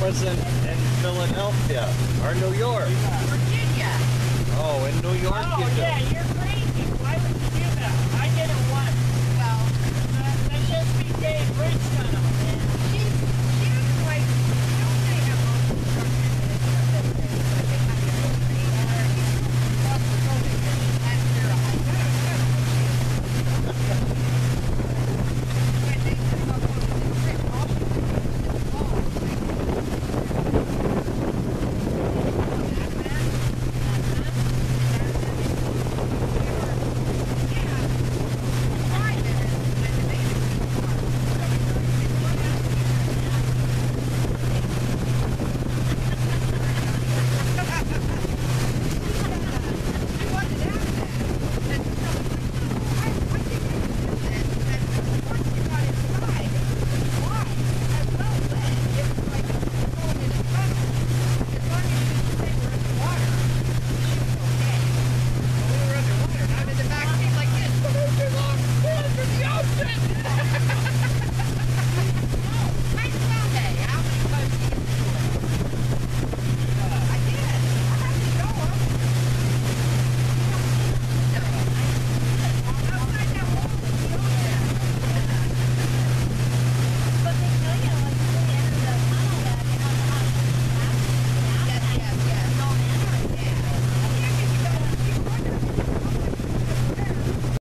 was in, in Philadelphia or New York. Virginia. Oh, in New York Oh, you yeah, you're